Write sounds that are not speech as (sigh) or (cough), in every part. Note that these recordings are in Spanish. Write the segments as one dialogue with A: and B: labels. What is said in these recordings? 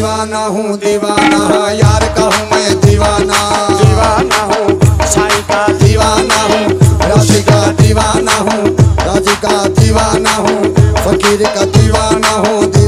A: दीवाना हूँ दीवाना यार का हूँ मैं दीवाना।
B: दीवाना हूँ साई का
A: दीवाना हूँ राशि का दीवाना हूँ राशि का दीवाना हूँ फकीर का दीवाना हूँ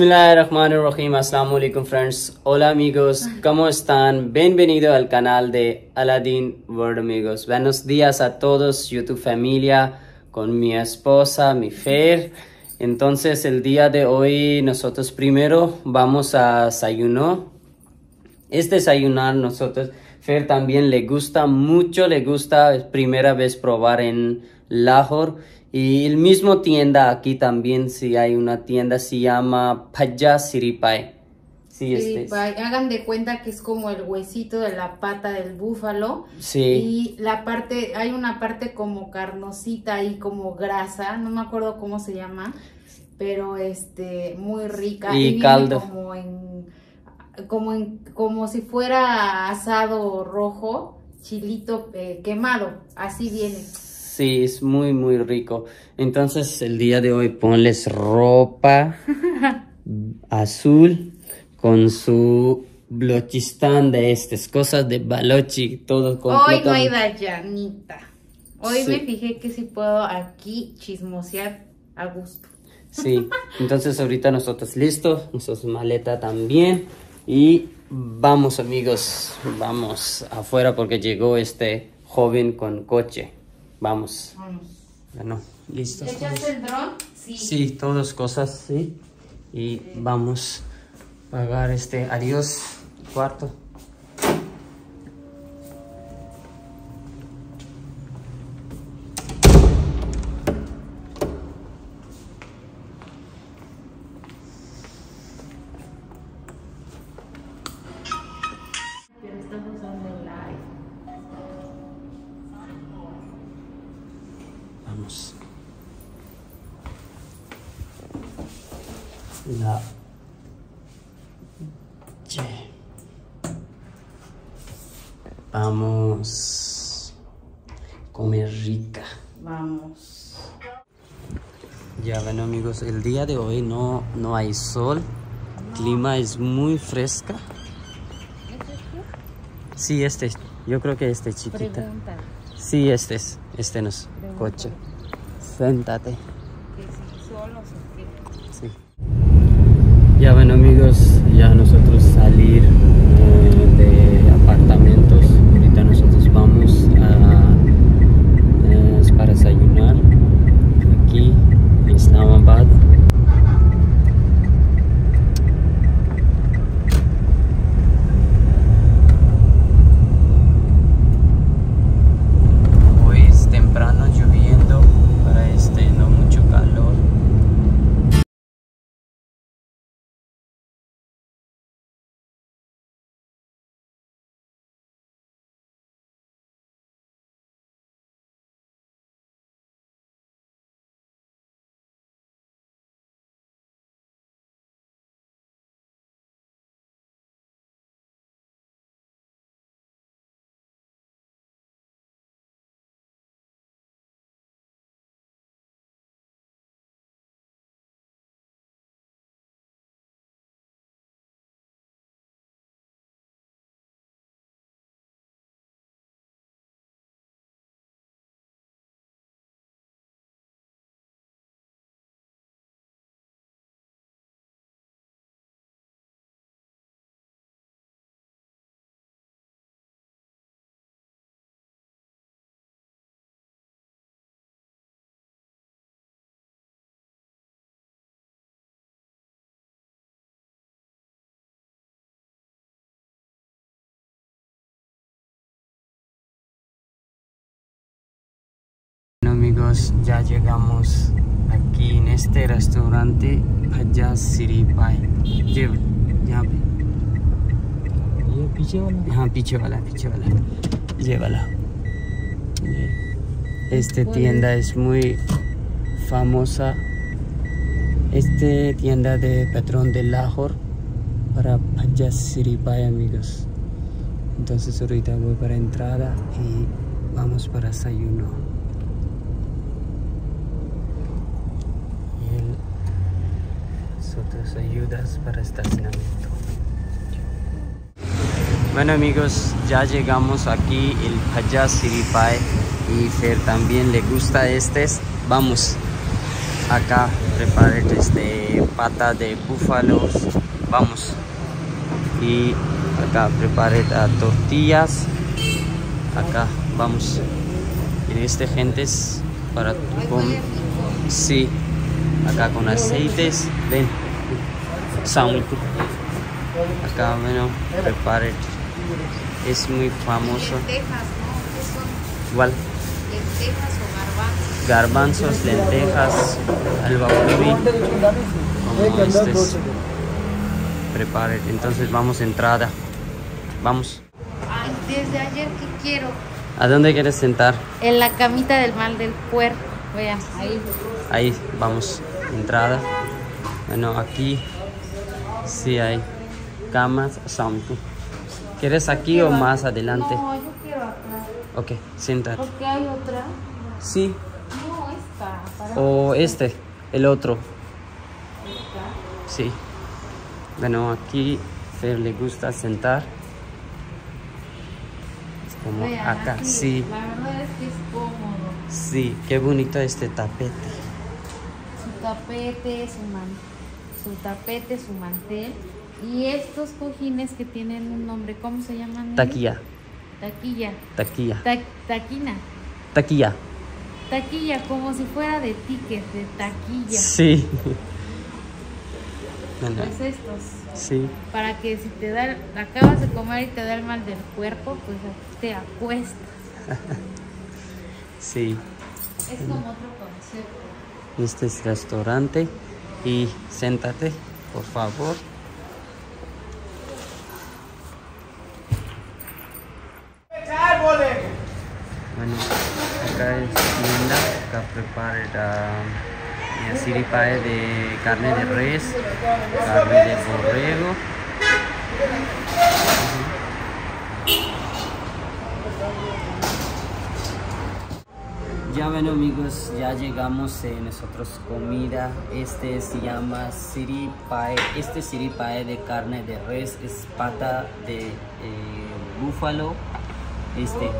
C: Bismillahirrahmanirrahim. Assalamu alaikum friends. Hola amigos, ¿cómo están? Bienvenido al canal de Aladdin World amigos. Buenos días a todos, YouTube familia, con mi esposa, mi Fer. Entonces el día de hoy nosotros primero vamos a desayunar. Este desayunar nosotros, Fer también le gusta mucho, le gusta, es primera vez probar en Lahore. Y el mismo tienda aquí también, si hay una tienda, se llama Pajja Siripai. Sí,
D: Sí,
C: este. es.
D: hagan de cuenta que es como el huesito de la pata del búfalo.
C: Sí.
D: Y la parte, hay una parte como carnosita y como grasa, no me acuerdo cómo se llama, pero este, muy rica.
C: Y
D: viene
C: caldo.
D: Como en, como en, como si fuera asado rojo, chilito eh, quemado, así viene.
C: Sí, es muy, muy rico. Entonces, el día de hoy ponles ropa (laughs) azul con su blochistán de estas cosas de balochi, todo
D: Hoy no hay
C: completo.
D: Dayanita. Hoy
C: Sí.
D: me fijé que sí puedo aquí chismosear a gusto.
C: Sí, (laughs) entonces ahorita nosotros listos, nosotros maleta también y vamos amigos, vamos afuera porque llegó este joven con coche. Vamos.
D: Vamos.
C: Bueno, listos.
D: ¿Echaste el dron? Sí.
C: Sí, todas cosas, sí. Y vamos a pagar este adiós cuarto. La. Vamos. Comer rica.
D: Vamos.
C: Ya bueno amigos, el día de hoy no, no hay sol. Clima es muy fresca. Sí, este, yo creo que este chiquita.
D: Pregunta
C: Sí, este es, este no es coche. Séntate.
D: que si solos o qué.
C: Sí. Ya bueno amigos, ya nosotros salir eh, de Bueno amigos, ya llegamos aquí en este restaurante Pajja Siri Pai. Lle- यहाँ पे
B: ये पीछे वाला
C: हाँ पीछे वाला पीछे वाला ये वाला ये este tienda es muy famosa este tienda de patrón de Lahore para Pajas Siripay amigos. Entonces ahorita voy para entrada y vamos para desayuno. Las otras ayudas para estacionamiento. Bueno amigos, ya llegamos aquí el Pajas Siripay y Fer también le gusta este. Vamos, acá preparé este pata de búfalos. Vamos. Y acá preparé a tortillas. Acá, vamos. Y este gente es para comer. Sí, acá con aceites. Ven. Saúl. Acá, bueno, preparé. Es muy famoso.
D: Lentejas, ¿no? ¿Qué son?
C: Igual,
D: Lentejas o garbanzos.
C: garbanzos, lentejas, albacuri, como este es. Prepare. Entonces vamos entrada. Vamos.
D: Ay, desde ayer que quiero.
C: ¿A dónde quieres sentar?
D: En la camita del mal del puerco. Vea, ahí.
C: Ahí, vamos. Entrada. Bueno, aquí sí hay camas. Sound. ¿Quieres aquí o más adelante?
D: No, yo quiero acá.
C: Ok, siéntate.
D: Porque hay otra.
C: Sí.
D: No, esta. Para
C: O este, el otro.
D: esta.
C: Sí. Bueno, aquí Fer le gusta sentar. Es como
D: Vean,
C: acá.
D: aquí,
C: Sí,
D: La verdad es que es cómodo.
C: sí. Qué bonito este tapete.
D: Su tapete, su, man, su tapete, su mantel. Y estos cojines que tienen un nombre, ¿cómo se llaman?
C: Taquilla,
D: Taquilla.
C: taquilla,
D: Ta- taquina.
C: taquilla.
D: Taquilla, como si fuera de ticket, de taquilla.
C: Sí. (laughs)
D: Pues estos.
C: sí.
D: Para que si te da, acabas de comer y te da el mal del cuerpo, pues te acuestas. (laughs)
C: Sí.
D: Es como otro concepto.
C: Este es restaurante. Y siéntate, por favor. Bueno, acá es tienda, acá prepara la de carne de res, carne de borrego. Amigos, ya llegamos en nosotros comida. Este se llama Pie. Este Pie de carne de res es pata de eh, búfalo. Este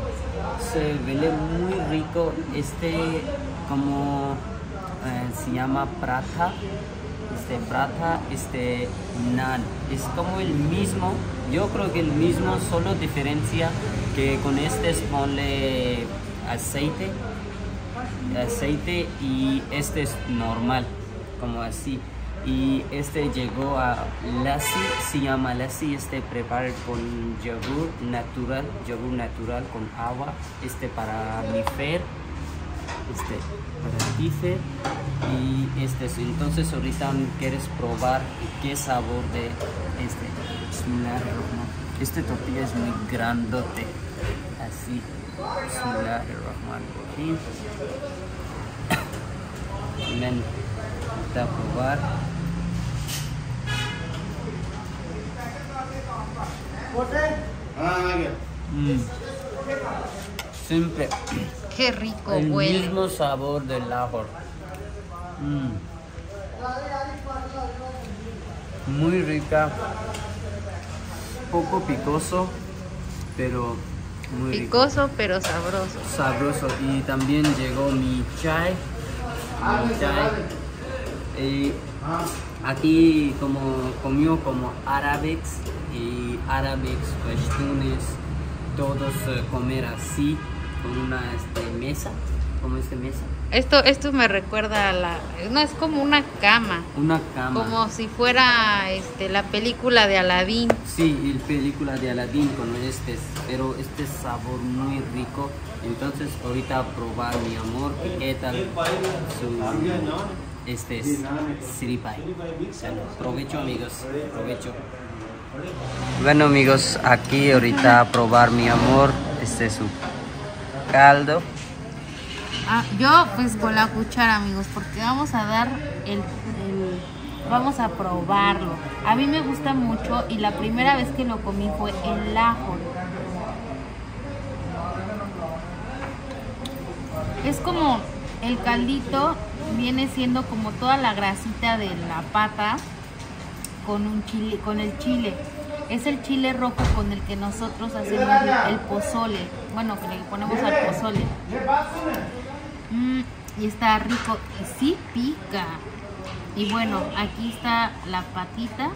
C: se huele muy rico. Este como eh, se llama prata. Este prata, este nan. Es como el mismo. Yo creo que el mismo, solo diferencia que con este es ponle aceite aceite y este es normal, como así. Y este llegó a lassi, se llama lassi, este prepara con yogur natural, yogur natural con agua, este para mi fer, este para ti Fer, y este es- entonces ahorita quieres probar qué sabor de este. Este tortilla es muy grandote, así. Bismillahirrahmanirrahim. Ven, a probar. Mm. Siempre
D: Qué rico
C: el
D: huele.
C: mismo sabor del Lahore. Mm. Muy rica, poco picoso, pero muy rico.
D: Picoso pero sabroso.
C: sabroso. Y también llegó mi chai. Mi chai. Y aquí como comió como árabes y árabes pashtunes todos eh, comer así con una este, mesa. Como esta mesa
D: Esto, esto me recuerda a la. No, es como una cama.
C: una cama
D: Como si fuera este, la película de Aladín.
C: Sí, el película de Aladdin con este, pero este sabor muy rico. Entonces ahorita a probar mi amor, ¿qué tal su este es siripai. Provecho amigos, provecho. Bueno amigos, aquí ahorita a probar mi amor, este es su caldo.
D: Ah, yo pues con la cuchara amigos, porque vamos a dar el, el Vamos a probarlo. A mí me gusta mucho y la primera vez que lo comí fue el ajo. Es como el caldito viene siendo como toda la grasita de la pata con un chile, con el chile. Es el chile rojo con el que nosotros hacemos el pozole. Bueno, que le ponemos al pozole. Mm, y está rico y sí pica. Y bueno, aquí está la patita.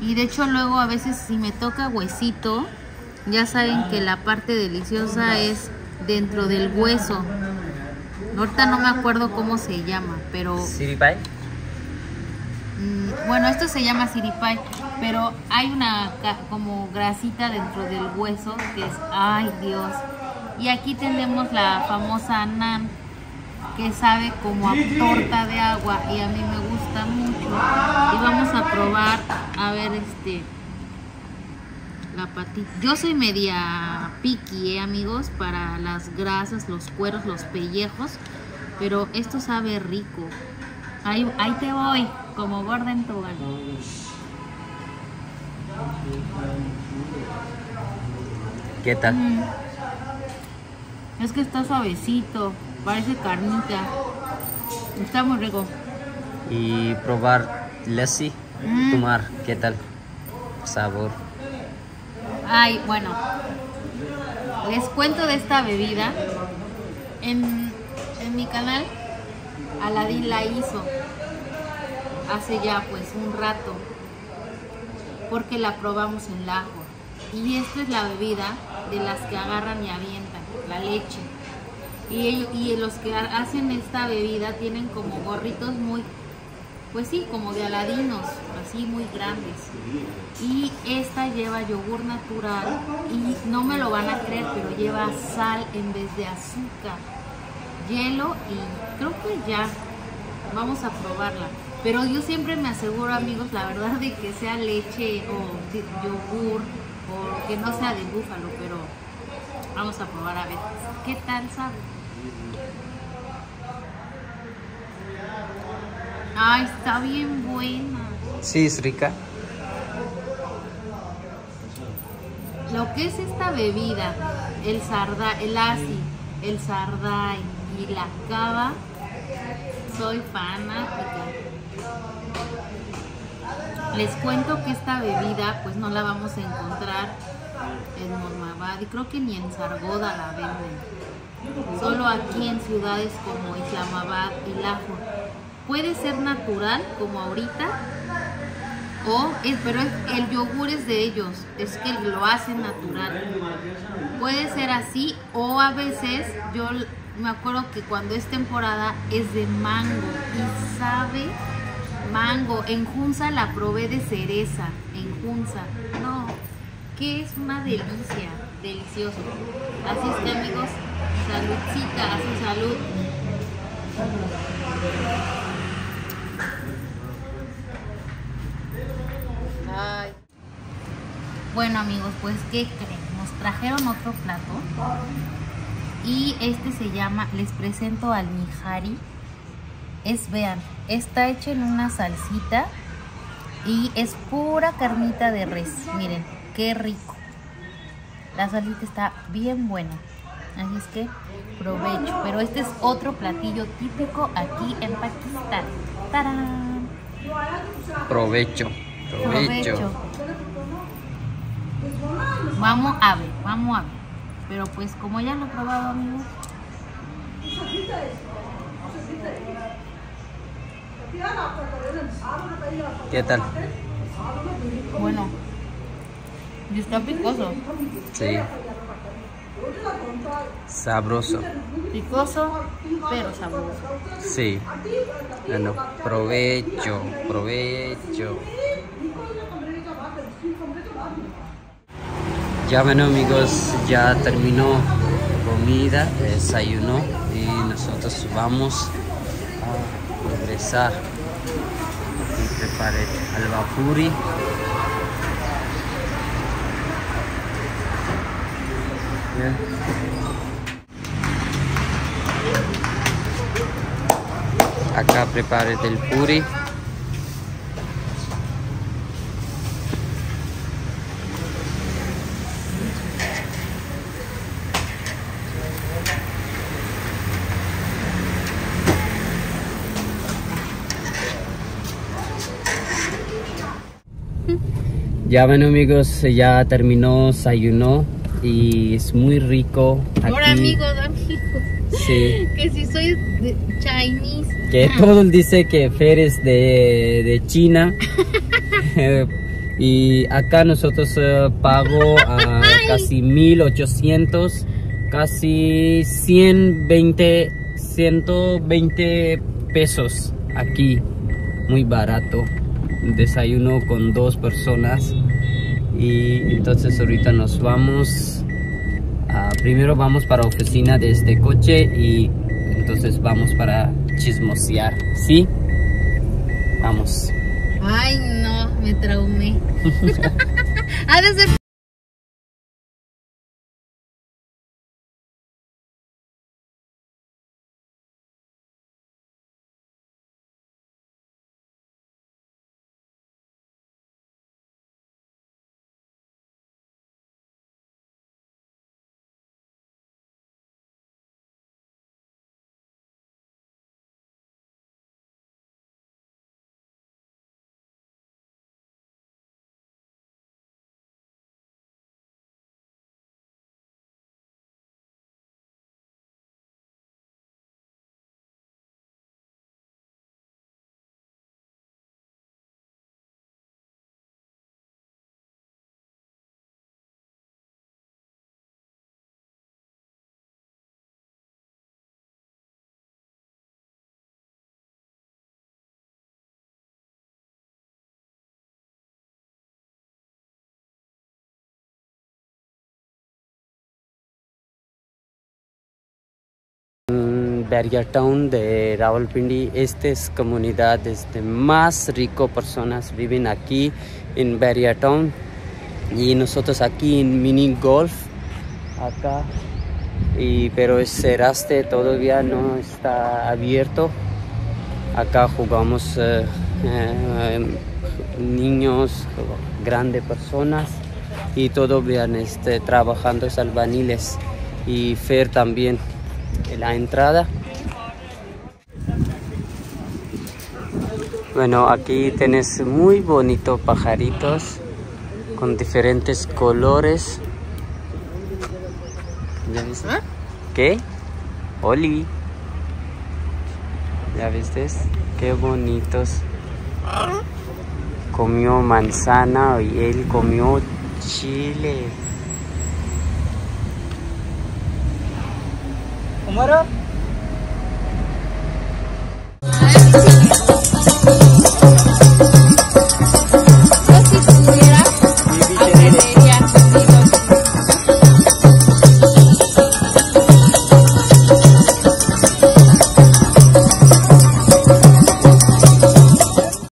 D: Y de hecho luego a veces si me toca huesito, ya saben que la parte deliciosa es dentro del hueso. Ahorita no me acuerdo cómo se llama, pero
C: Siripay.
D: mm, bueno, esto se llama siripay, pero hay una como grasita dentro del hueso que es, ay Dios. Y aquí tenemos la famosa nan, que sabe como a torta de agua y a mí me gusta mucho. Y vamos a probar, a ver este, la patita. Yo soy media piqui, ¿eh, amigos, para las grasas, los cueros, los pellejos, pero esto sabe rico. Ahí, ahí te voy, como gorda en tobogán.
C: ¿Qué tal?
D: Mm. Es que está suavecito, parece carnita. Está muy rico.
C: Y probar lassi,
D: Mm.
C: tomar, ¿qué tal? Sabor.
D: Ay, bueno. Les cuento de esta bebida. En, en mi canal, Aladín la hizo hace ya pues un rato. Porque la probamos en Lajo. Y esta es la bebida de las que agarran y avientan, la leche. Y, ello- y los que ha- hacen esta bebida tienen como gorritos muy, pues sí, como de aladinos, así muy grandes. Y esta lleva yogur natural y no me lo van a creer, pero lleva sal en vez de azúcar, hielo y creo que ya. Vamos a probarla. Pero yo siempre me aseguro, amigos, la verdad, de que sea leche o yogur o que no sea de búfalo, pero vamos a probar a ver qué tal sabe. Ay, está bien buena.
C: Sí, es rica.
D: Lo que es esta bebida, el sarda, el asi, el sardai y la cava, soy fanática. Les cuento que esta bebida pues no la vamos a encontrar en Mormabad y creo que ni en Sargoda la venden. Solo aquí en ciudades como Islamabad y Lahore. Puede ser natural como ahorita o es, pero es- el yogur es de ellos, es que lo hacen natural. Puede ser así o a veces yo me acuerdo que cuando es temporada es de mango y sabe mango. En Junza la probé de cereza, en Junza. No, que es una delicia, delicioso. Así es que amigos, saludcita, a su salud. Ay. Bueno amigos, pues ¿qué creen? Nos trajeron otro plato y este se llama, les presento al Mijari. Es, vean, está hecho en una salsita y es pura carnita de res. Miren, qué rico. La salsita está bien buena. Así es que provecho. Pero este es otro platillo típico aquí en Pakistán. ¡Tarán!
C: Provecho. Provecho.
D: Provecho. Vamos a ver, vamos a ver. Pero pues como ya lo he probado, amigos.
C: ¿Qué tal?
D: Bueno. Y está picoso.
C: Sí. Sabroso.
D: Picoso, pero sabroso.
C: Sí. Bueno, provecho, provecho. Ya bueno amigos, ya terminó comida, desayuno y nosotros vamos a regresar. Aquí preparé el vapuri. acá prepárate el puri. Ya bueno amigos, ya terminó, desayunó y es muy rico.
D: Ahora amigos, amigos.
C: Sí. (laughs)
D: Que si soy de Chinese.
C: Que todo dice que Fer es de, de China. (laughs) y acá nosotros eh, pago a (laughs) casi 1800, casi 120, 120 pesos aquí. Muy barato. Desayuno con dos personas. Y entonces ahorita nos vamos. Primero vamos para oficina de este coche y entonces vamos para chismosear. ¿Sí? Vamos.
D: Ay, no, me traumé. (laughs) (laughs) ha de ser.
C: Town de Rawalpindi. Esta es comunidad de más rico personas viven aquí en Town. Y nosotros aquí en mini golf acá. Y pero el Ceraste todavía no está abierto. Acá jugamos eh, eh, niños grandes personas. Y todavía este, trabajando es albaniles y Fer también la entrada bueno aquí tienes muy bonitos pajaritos con diferentes colores ¿Ya viste? ¿Qué? Oli ¿Ya viste? Qué bonitos comió manzana y él comió chile. ¿Cómo era?